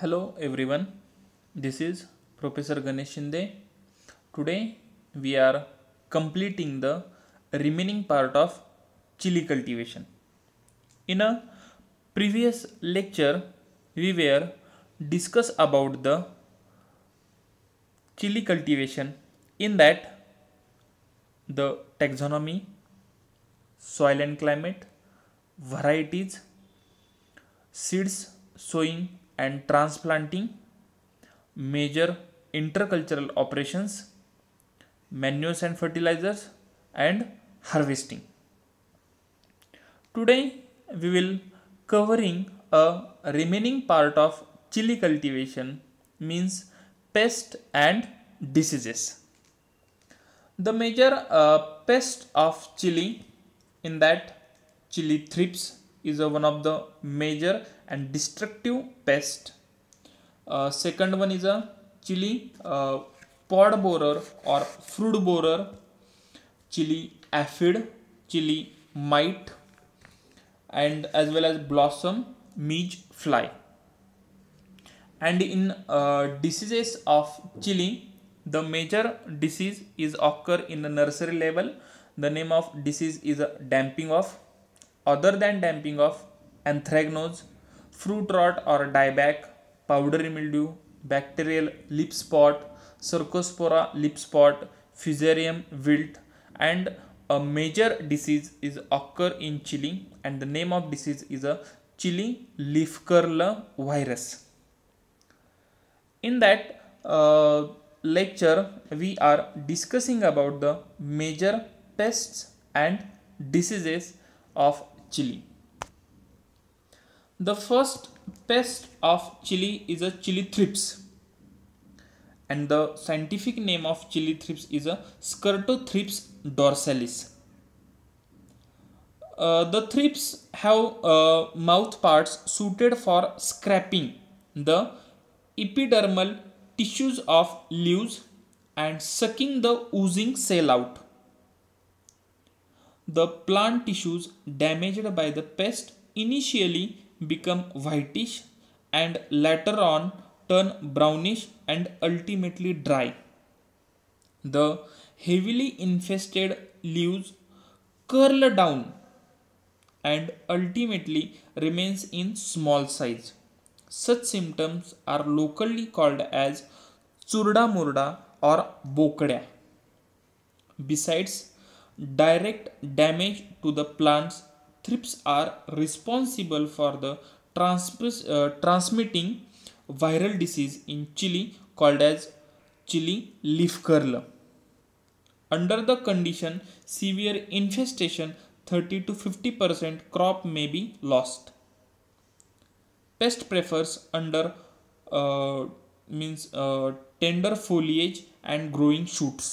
Hello everyone, this is Professor Ganesh Shinde. Today we are completing the remaining part of chili cultivation. In a previous lecture, we were discuss about the chili cultivation in that the taxonomy, soil and climate, varieties, seeds sowing and transplanting, major intercultural operations, manures and fertilizers, and harvesting. Today we will covering a remaining part of chili cultivation means pest and diseases. The major uh, pest of chili in that chili thrips is one of the major and destructive pest. Uh, second one is a chili uh, pod borer or fruit borer, chili aphid, chili mite, and as well as blossom midge fly. And in uh, diseases of chili, the major disease is occur in the nursery level. The name of disease is damping off. Other than damping off, anthracnose, fruit rot or dieback, powdery mildew, bacterial leaf spot, cercospora leaf spot, fusarium wilt, and a major disease is occur in chili and the name of disease is a chili leaf curl virus. In that uh, lecture, we are discussing about the major pests and diseases of chili. The first pest of chili is a chili thrips and the scientific name of chili thrips is a Scirtothrips dorsalis. Uh, the thrips have uh, mouth parts suited for scraping the epidermal tissues of leaves and sucking the oozing cell out. The plant tissues damaged by the pest initially become whitish and later on turn brownish and ultimately dry. The heavily infested leaves curl down and ultimately remains in small size. Such symptoms are locally called as churda murda or bokdya. Besides direct damage to the plants thrips are responsible for the uh, transmitting viral disease in chili called as chili leaf curl. Under the condition severe infestation 30 to 50 percent crop may be lost. Pest prefers under uh, means uh, tender foliage and growing shoots.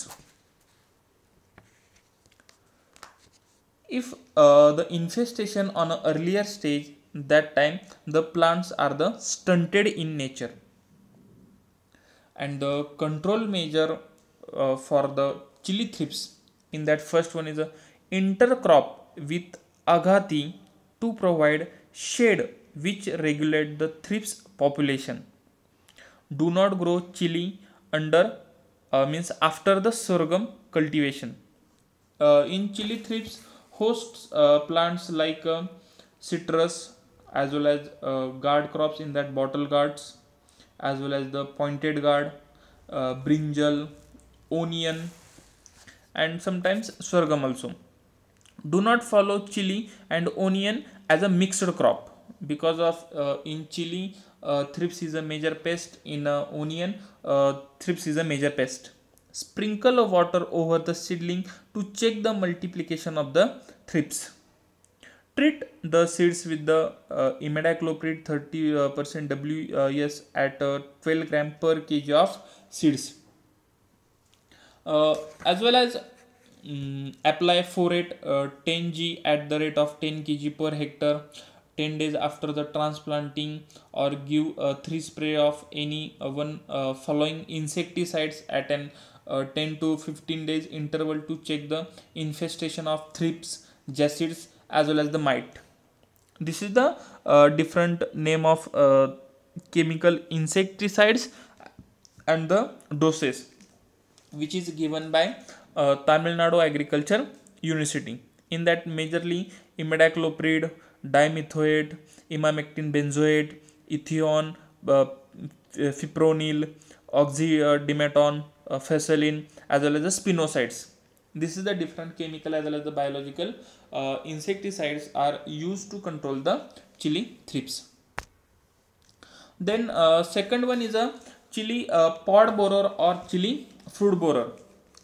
If uh, the infestation on an earlier stage that time the plants are the stunted in nature. And the control measure uh, for the chili thrips in that first one is a intercrop with agathi to provide shade which regulate the thrips population. Do not grow chili under uh, means after the sorghum cultivation. Uh, in chili thrips hosts uh, plants like uh, citrus as well as uh, gourd crops in that bottle gourds as well as the pointed gourd uh, brinjal onion and sometimes sorghum also. Do not follow chili and onion as a mixed crop because of uh, in chili uh, thrips is a major pest in onion thrips is a major pest. Sprinkle of water over the seedling to check the multiplication of the thrips. Treat the seeds with the uh, imidacloprid 30% uh, WS at uh, 12 gram per kg of seeds. Uh, as well as um, apply phorate uh, 10 g at the rate of 10 kg per hectare 10 days after the transplanting or give uh, 3 spray of any uh, one uh, following insecticides at an uh, 10 to 15 days interval to check the infestation of thrips, jassids as well as the mite. This is the uh, different name of uh, chemical insecticides and the doses which is given by uh, Tamil Nadu Agriculture University. In that majorly imidacloprid, dimethoate, emamectin benzoate, ethion, uh, fipronil, oxydemeton, uh, as well as the spinosades. This is the different chemical as well as the biological uh, insecticides are used to control the chili thrips. Then uh, second one is a chili uh, pod borer or chili fruit borer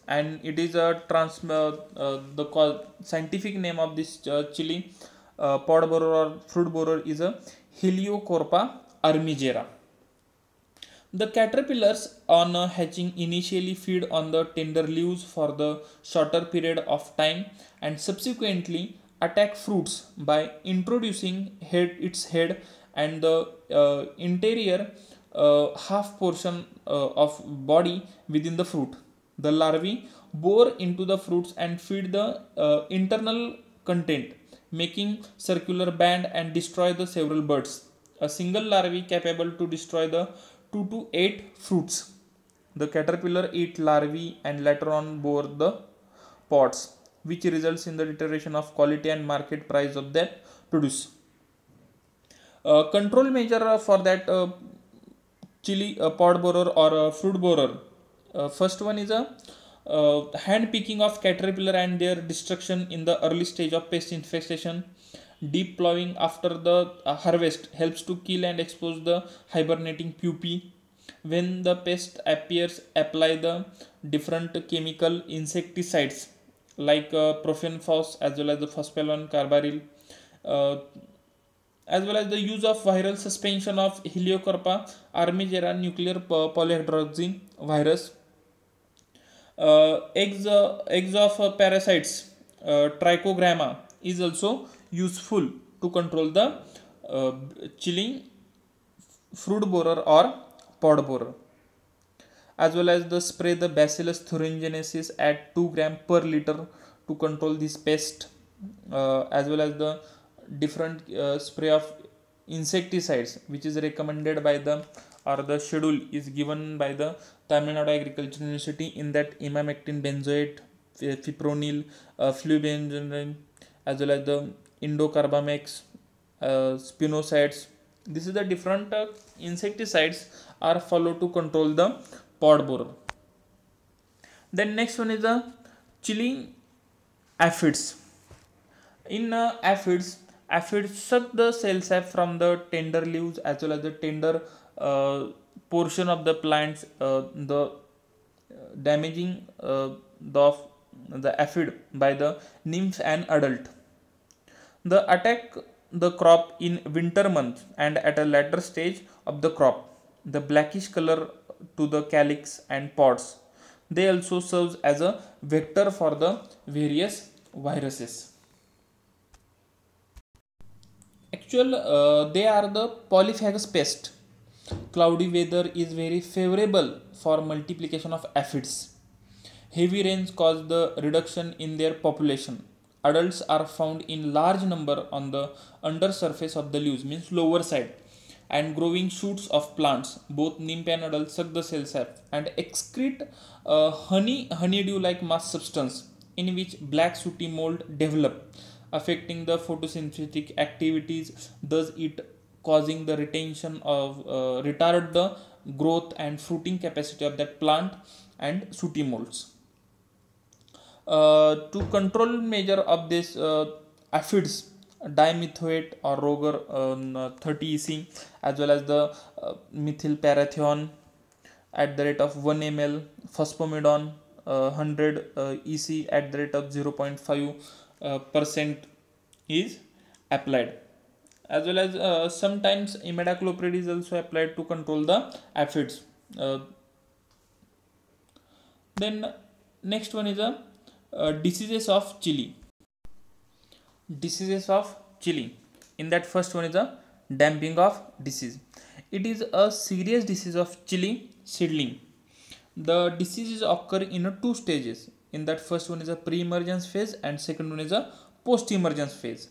and it is a trans uh, uh, the scientific name of this uh, chili pod borer or fruit borer is a Helicoverpa armigera. The caterpillars on hatching initially feed on the tender leaves for the shorter period of time and subsequently attack fruits by introducing head, its head and the uh, interior uh, half portion uh, of body within the fruit. The larvae bore into the fruits and feed the uh, internal content, making circular band and destroy the several buds. A single larvae capable to destroy the 2 to 8 fruits. The caterpillar eat larvae and later on bore the pods, which results in the deterioration of quality and market price of that produce. Uh, control measure for that uh, chili uh, pod borer or fruit borer. first one is a uh, hand picking of caterpillar and their destruction in the early stage of pest infestation deep plowing after the uh, harvest helps to kill and expose the hibernating pupae. When the pest appears apply the different chemical insecticides like uh, profenofos as well as the fospenon carbaryl uh, as well as the use of viral suspension of Helicoverpa armigera nuclear polyhedrosis virus. Uh, eggs, uh, eggs of uh, parasites trichogramma is also useful to control the chilling fruit borer or pod borer. As well as the spray the bacillus thuringiensis at 2 gram per liter to control this pest uh, as well as the different uh, spray of insecticides which is recommended by the or the schedule is given by the Tamil Nadu Agricultural University in that emamectin benzoate, fipronil, uh, as well as the indocarbamax, uh. This is the different uh, insecticides are followed to control the pod borer. Then next one is the chilling aphids. In uh, aphids, aphids suck the cell sap from the tender leaves as well as the tender uh, portion of the plants uh, the uh, damaging the the aphid by the nymph and adult the attack the crop in winter months and at a later stage of the crop the blackish color to the calyx and pods they also serves as a vector for the various viruses actual uh, they are the polyphagous pest cloudy weather is very favorable for multiplication of aphids. Heavy rains cause the reduction in their population. Adults are found in large number on the undersurface of the leaves, means lower side, and growing shoots of plants. Both nymph and adult suck the cell sap and excrete a honey honeydew-like mass substance in which black sooty mold develop, affecting the photosynthetic activities. Thus, it causing the retention of uh, retard the growth and fruiting capacity of that plant and sooty molds. Uh, to control measure of this uh, aphids dimethoate or Rogor uh, 30 ec as well as the uh, methyl parathion at the rate of 1 ml phosphamidon uh, 100 uh, ec at the rate of 0.5 uh, percent is applied. As well as sometimes imidacloprid is also applied to control the aphids. Then next one is a uh, diseases of chili. Diseases of chili. In that first one is a damping of disease. It is a serious disease of chili seedling. The diseases occur in two stages. In that first one is a pre-emergence phase and second one is a post-emergence phase.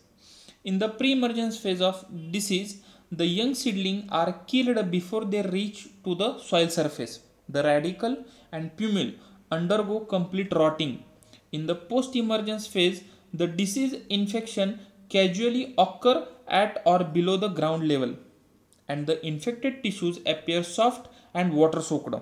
In the pre-emergence phase of disease, the young seedling are killed before they reach to the soil surface. The radicle and plumule undergo complete rotting. In the post-emergence phase, the disease infection casually occur at or below the ground level and the infected tissues appear soft and water soaked.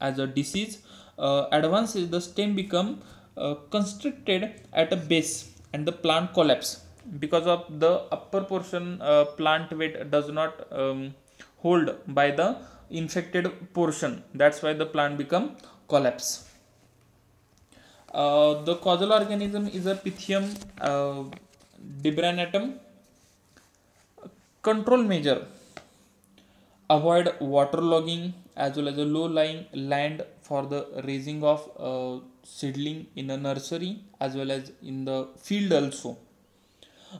As the disease uh, advances, the stem become uh, constricted at a base and the plant collapse because of the upper portion uh, plant weight does not um, hold by the infected portion that's why the plant become collapse uh, the causal organism is a pythium uh, debaryanum control measure. Avoid waterlogging as well as a low lying land for the raising of uh, seedling in a nursery as well as in the field also.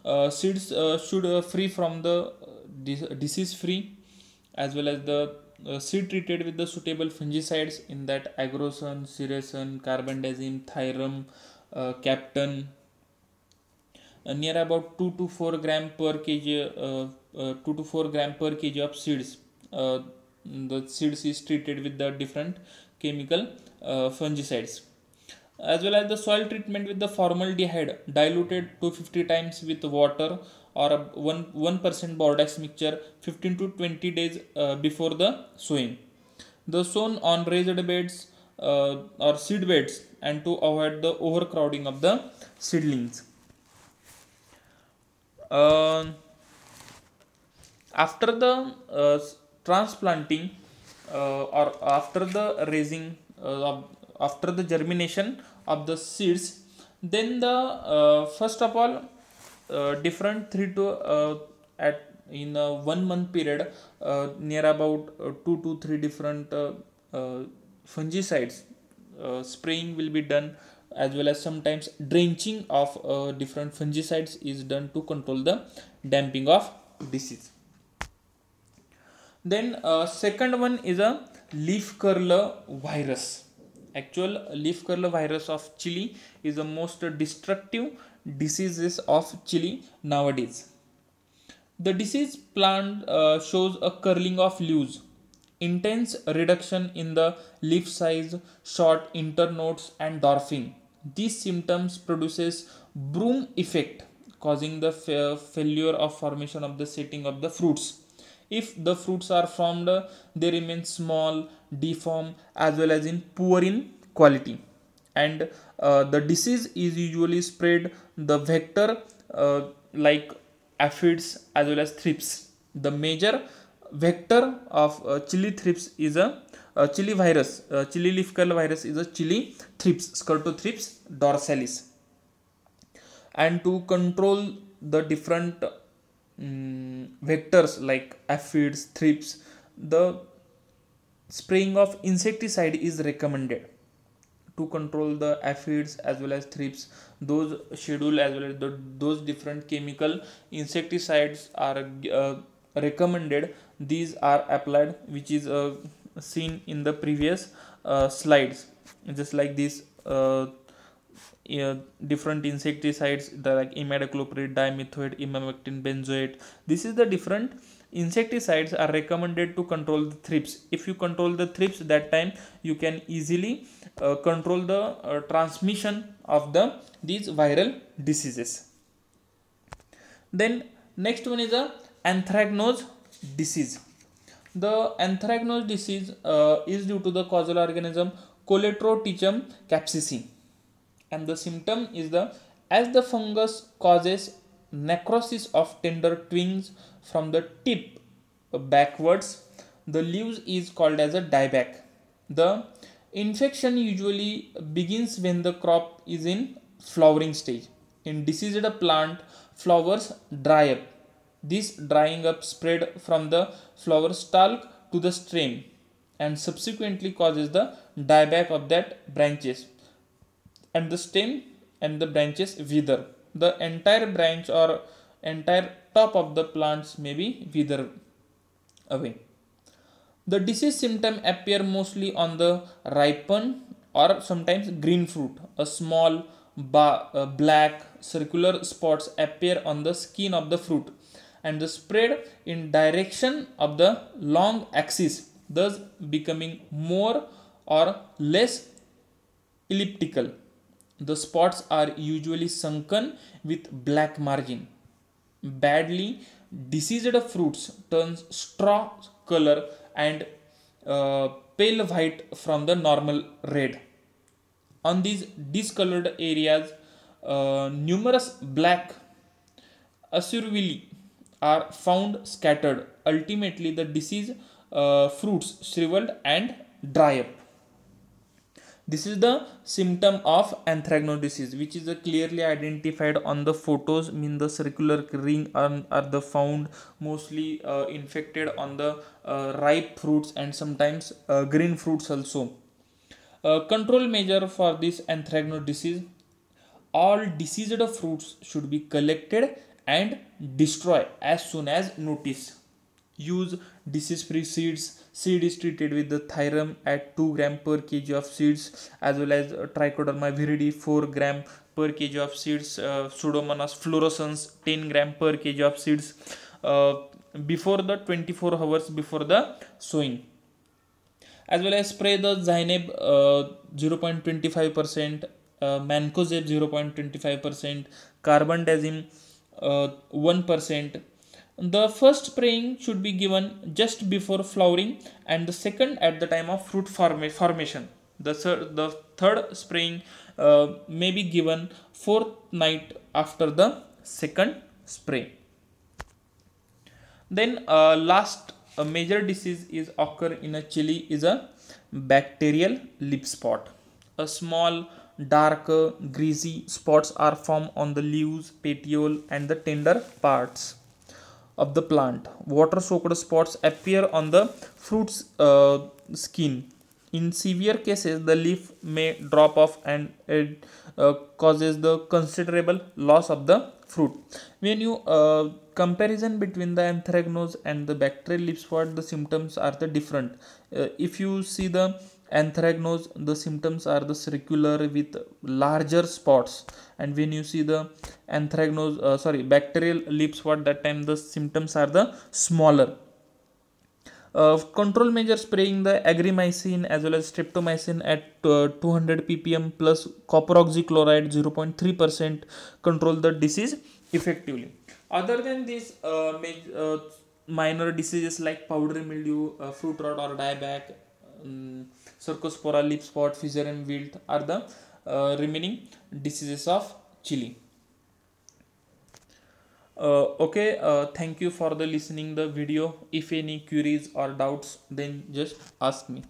Uh, seeds uh, should uh, free from the uh, disease free as well as the uh, seed treated with the suitable fungicides in that Agrosan, Ceresan, carbendazim, thiram, uh, captan uh, near about 2 to 4 gram per kg 2 to 4 gram per kg of seeds. The seeds is treated with the different chemical fungicides. As well as the soil treatment with the formaldehyde diluted 250 times with water or a 1 1% Bordeaux mixture 15 to 20 days uh, before the sowing. The sown on raised beds uh, or seed beds and to avoid the overcrowding of the seedlings. Uh, after the uh, transplanting uh, or after the raising uh, after the germination of the seeds then the first of all different three to uh, at in a one month period uh, near about uh, two to three different uh, fungicides spraying will be done as well as sometimes drenching of different fungicides is done to control the damping of disease. Then second one is a leaf curler virus. Actual leaf curler virus of chili is the most destructive diseases of chili nowadays. The disease plant uh, shows a curling of leaves intense reduction in the leaf size short internodes and dwarfing. These symptoms produces broom effect causing the fa- failure of formation of the setting of the fruits. If the fruits are formed they remain small deformed as well as in poor in quality. And uh, the disease is usually spread the vector uh, like aphids as well as thrips. The major vector of uh, chili thrips is a uh, chili virus. Uh, chili leaf curl virus is a chili thrips scirtothrips dorsalis. And to control the different um, vectors like aphids thrips the spraying of insecticide is recommended to control the aphids as well as thrips. Those schedule as well as the, those different chemical insecticides are uh, recommended. These are applied which is uh, seen in the previous uh, slides. Just like this uh, different insecticides like imidacloprid dimethoate emamectin benzoate. This is the different insecticides are recommended to control the thrips. If you control the thrips that time you can easily uh, control the uh, transmission of the these viral diseases. Then next one is a anthracnose disease. The anthracnose disease uh, is due to the causal organism Colletotrichum capsicum and the symptom is the as the fungus causes necrosis of tender twigs from the tip backwards. The leaves is called as a dieback. The infection usually begins when the crop is in flowering stage. In diseased plant flowers dry up. This drying up spread from the flower stalk to the stem and subsequently causes the dieback of that branches. And the stem and the branches wither the entire branch or entire top of the plants may be wither away. The disease symptom appear mostly on the ripened or sometimes green fruit. A small black circular spots appear on the skin of the fruit and the spread in direction of the long axis thus becoming more or less elliptical the spots are usually sunken with black margin badly diseased fruits turns straw color and uh, pale white from the normal red on these discolored areas uh, numerous black acervuli are found scattered. Ultimately, the disease uh, fruits shriveled and dry up. This is the symptom of anthracnose disease, which is clearly identified on the photos. Mean the circular ring are, are the found mostly uh, infected on the uh, ripe fruits and sometimes uh, green fruits also. Control measure for this anthracnose disease all diseased fruits should be collected and destroyed as soon as noticed. Use disease-free seeds. Seed is treated with the thiram at 2 gram per kg of seeds as well as trichoderma viride 4 gram per kg of seeds. Uh, Pseudomonas fluorescens 10 gram per kg of seeds uh, before the 24 hours before the sowing as well as spray the Zineb uh, 0.25% uh, mancozeb 0.25%, carbendazim uh, 1%. The first spraying should be given just before flowering and the second at the time of fruit form formation. The, third, the third spraying uh, may be given fourth night after the second spray. Then uh, last a major disease is occur in a chili is a bacterial leaf spot. A small dark greasy spots are formed on the leaves, petiole and the tender parts of the plant. Water soaked spots appear on the fruit's uh, skin. In severe cases, the leaf may drop off and it uh, causes the considerable loss of the fruit. When you uh, comparison between the anthracnose and the bacterial leaf spot, the symptoms are the different. Uh, if you see the anthracnose the symptoms are the circular with larger spots. And when you see the anthracnose uh, sorry bacterial leaf spot that time the symptoms are the smaller. Uh, control measure spraying the agromycin as well as streptomycin at uh, 200 ppm plus copper oxychloride 0.3 percent control the disease effectively. Other than these uh, uh, minor diseases like powdery mildew uh, fruit rot or dieback um, Cercospora, leaf spot, fusarium wilt are the uh, remaining diseases of chili. Uh, okay, uh, thank you for the listening the video. If any queries or doubts, then just ask me.